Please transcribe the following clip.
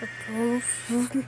我不服。